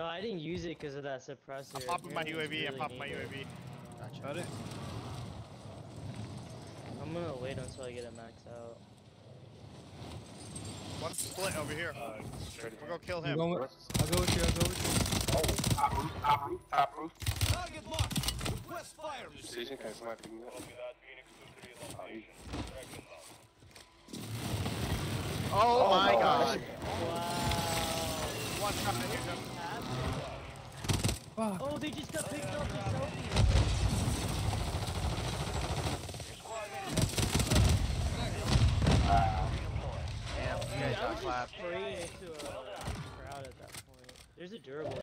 No, I didn't use it because of that suppressor. I'm popping my UAV. it's I'm popping my UAV. needed. Gotcha. Got it. I'm gonna wait until I get it maxed out. One split over here. Uh, straight We'll go ahead. kill I'm him. going with, I'll go with you. I'll go with you. Oh, top roof, top roof, top roof. Target marked. Request fire. Precision, can somebody pick me up? Oh, Oh, my my god. Wow. One shot to hit. Fuck. Oh, they just got picked up. The selfie. Damn, you guys I got was clapped. just spraying into a uh, crowd at that point. There's a durable.